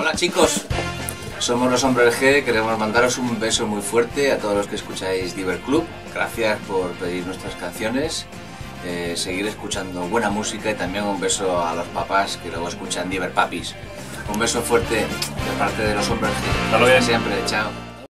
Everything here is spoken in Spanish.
Hola chicos, somos los Hombres G, queremos mandaros un beso muy fuerte a todos los que escucháis Diver Club. Gracias por pedir nuestras canciones, eh, seguir escuchando buena música y también un beso a los papás que luego escuchan Diver Papis. Un beso fuerte de parte de los Hombres G. Hasta luego. siempre, chao.